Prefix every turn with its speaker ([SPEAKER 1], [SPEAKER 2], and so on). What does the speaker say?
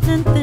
[SPEAKER 1] important thing.